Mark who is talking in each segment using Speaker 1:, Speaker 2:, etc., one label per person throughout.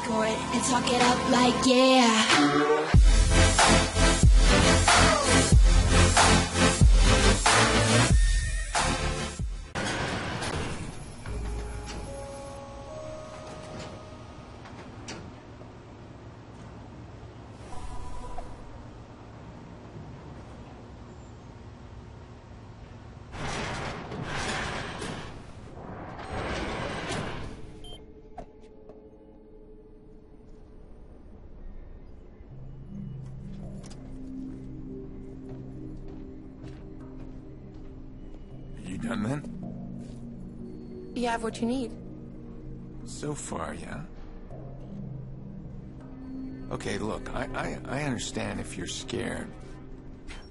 Speaker 1: court and talk it up like yeah.
Speaker 2: Then?
Speaker 3: You have what you need.
Speaker 2: So far, yeah. Okay, look, I, I, I understand if you're scared.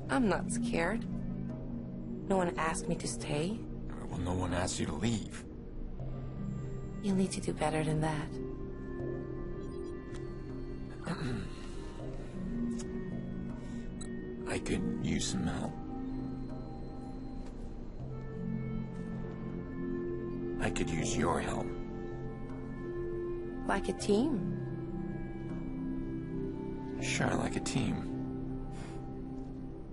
Speaker 3: I'm not scared. No one asked me to stay.
Speaker 2: Well, no one asked you to leave.
Speaker 3: You'll need to do better than that.
Speaker 2: I could use some help. I could use your help.
Speaker 3: Like a team.
Speaker 2: Sure, like a team.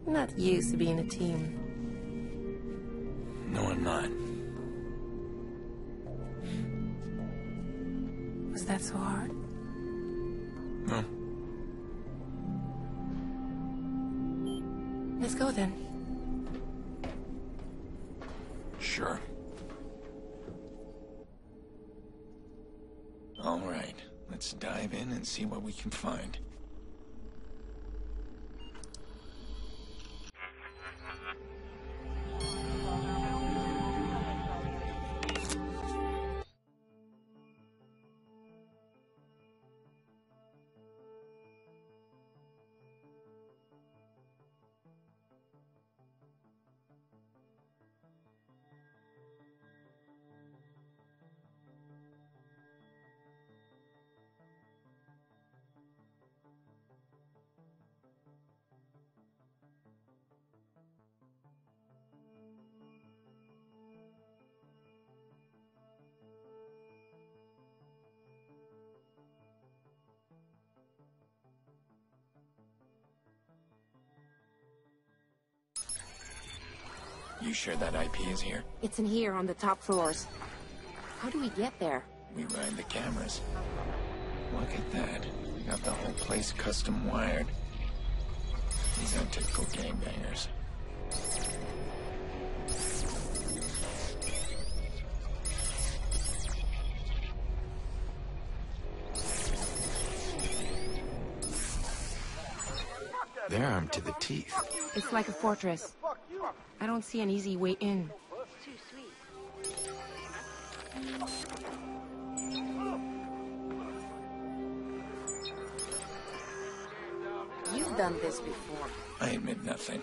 Speaker 3: Not used to being a team.
Speaker 2: No, I'm not.
Speaker 3: Was that so hard?
Speaker 2: No.
Speaker 3: Let's go then.
Speaker 2: Sure. All right, let's dive in and see what we can find. You sure that IP is here?
Speaker 3: It's in here on the top floors. How do we get there?
Speaker 2: We ride the cameras. Look at that. We got the whole place custom wired. These aren't typical gangbangers. They're armed to the teeth.
Speaker 3: It's like a fortress. I don't see an easy way in. You've done this before.
Speaker 2: I admit nothing.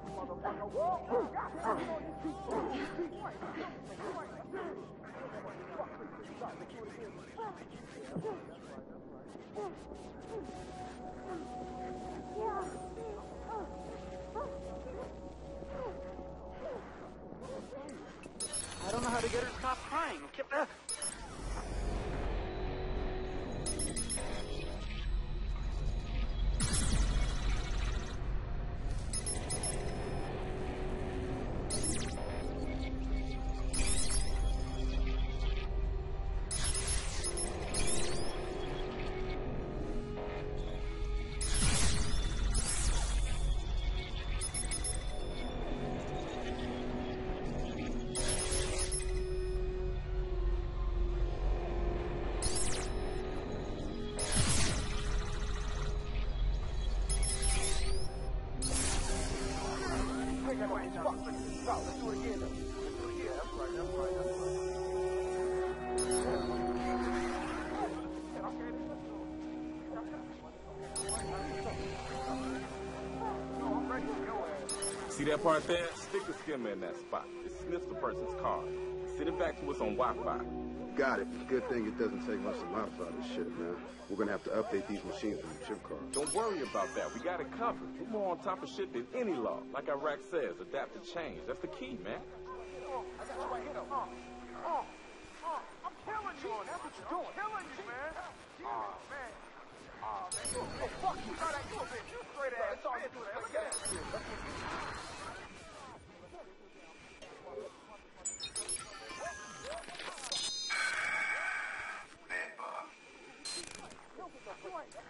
Speaker 4: don't know how to get her to stop crying.
Speaker 5: See that part there? Stick the skimmer in that spot. It sniffs the person's card. Send it back to us on Wi-Fi.
Speaker 6: Got it. Good thing it doesn't take much to modify this shit, man. We're gonna have to update these machines with the chip card.
Speaker 5: Don't worry about that. We got it covered. We're more on top of shit than any law. Like Iraq says, adapt to change. That's the key, man.
Speaker 4: Uh, uh, uh, I'm killing you. That's what you're doing. Killing you, man. Oh, man. Oh, man. Oh, fuck you. Try that. You a bitch. You straight ass. That's all you do. Look at that.
Speaker 6: Man,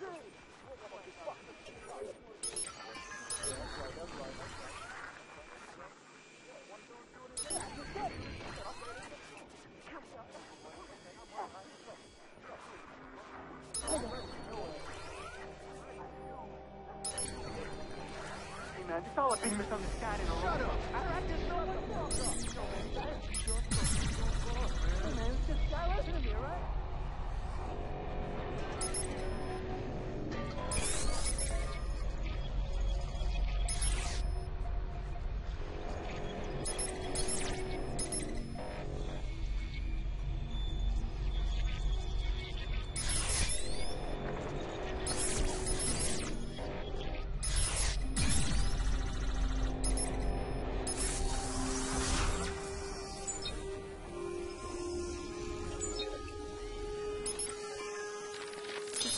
Speaker 4: Hey, man. Just all a big misunderstanding. Shut up. I, I just know what's up.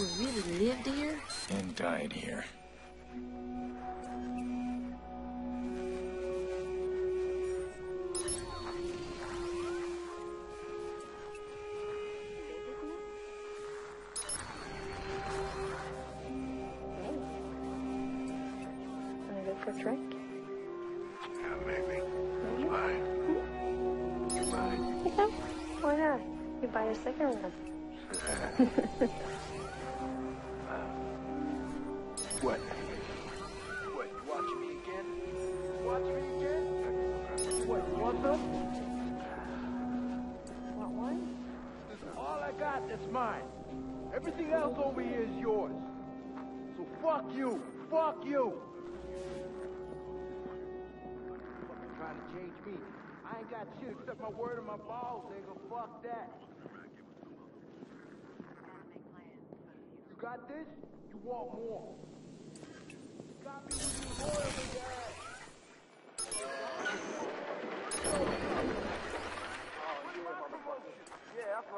Speaker 3: People really lived here?
Speaker 2: And died here.
Speaker 7: Wanna go for a drink?
Speaker 6: Yeah, maybe. Bye. Bye.
Speaker 7: Yeah, why not? You buy a second one.
Speaker 4: mine. Everything else over here is yours. So fuck you. Fuck you. Fucking trying to change me. I ain't got shit except my word and my balls, nigga. Fuck that. You got this? You want more? Got me with you loyally, Dad. Yeah, that's right. I got you. I got you. Oh, you ain't shit, motherfucker. I'll beat you in the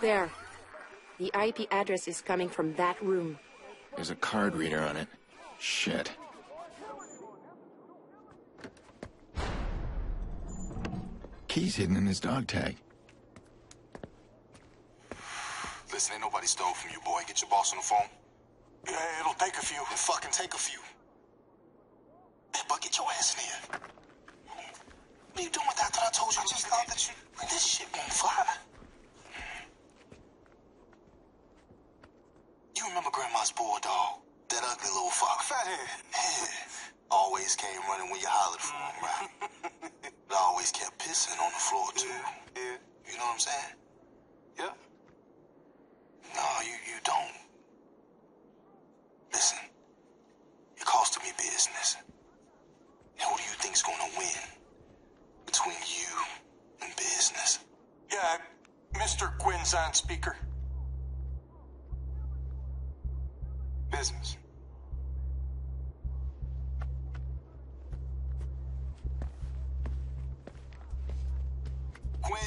Speaker 3: There. The IP address is coming from that room.
Speaker 2: There's a card reader on it. Shit. Key's hidden in his dog tag.
Speaker 8: Listen, ain't nobody stole from you, boy. Get your boss on the phone. Yeah, it'll take a few. It'll fucking take a few. Hey, but get your ass in here. What are you doing with that? I thought I told you. I just thought that you... This shit won't fly. You remember Grandma's bulldog? That ugly little fuck. Fathead. Yeah. Always came running when you hollered for him, right? but always kept pissing on the floor, too. Yeah. You know what I'm saying? Yeah. No, you, you don't. Listen, it costing me business. And who do you think's gonna win? Between you Mr. On speaker. Business. Quinn,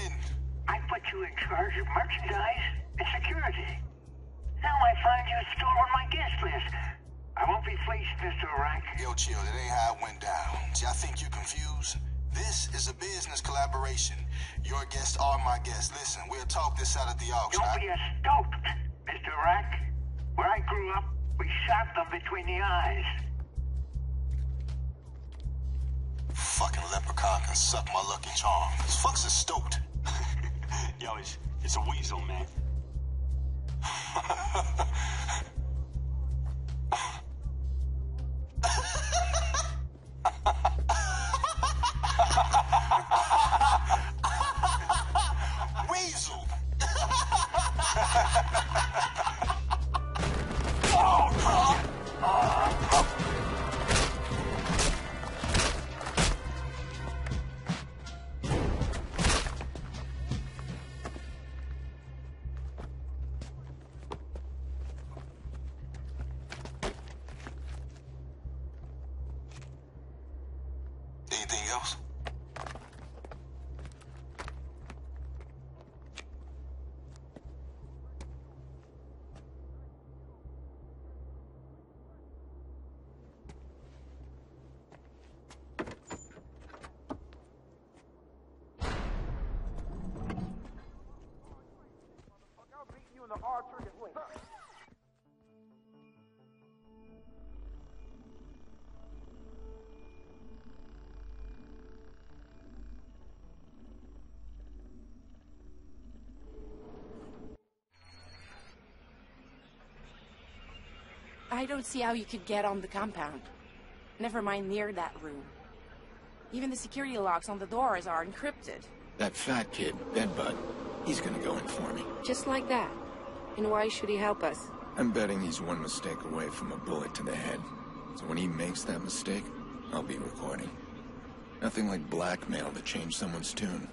Speaker 9: I put you in charge of merchandise and security. Now I find you stolen my guest list. I won't be fleeced, Mr. Iraq.
Speaker 8: yo, chill. That ain't how it went down. See, I think you're confused. This is a business collaboration. Your guests are my guests. Listen, we'll talk this out at the auction.
Speaker 9: Don't be a stoat, Mr. Iraq. Where I grew up, we shot them between the eyes.
Speaker 8: Fucking leprechaun can suck my lucky charm. This fuck's a stoat.
Speaker 10: Yo, it's, it's a weasel, man.
Speaker 4: castigos
Speaker 3: I don't see how you could get on the compound. Never mind near that room. Even the security locks on the doors are encrypted.
Speaker 2: That fat kid, Bedbug, he's gonna go in for me.
Speaker 3: Just like that. And why should he help us?
Speaker 2: I'm betting he's one mistake away from a bullet to the head. So when he makes that mistake, I'll be recording. Nothing like blackmail to change someone's tune.